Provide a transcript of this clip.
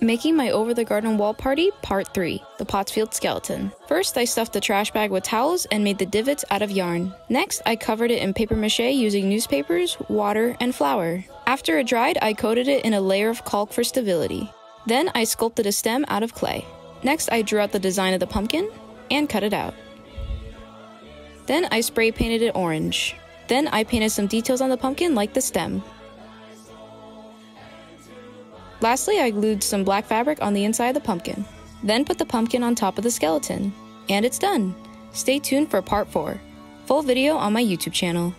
Making my over the garden wall party, part 3, the Pottsfield skeleton. First, I stuffed the trash bag with towels and made the divots out of yarn. Next, I covered it in paper mache using newspapers, water, and flour. After it dried, I coated it in a layer of caulk for stability. Then I sculpted a stem out of clay. Next, I drew out the design of the pumpkin and cut it out. Then I spray painted it orange. Then I painted some details on the pumpkin like the stem. Lastly, I glued some black fabric on the inside of the pumpkin. Then put the pumpkin on top of the skeleton. And it's done! Stay tuned for part 4. Full video on my YouTube channel.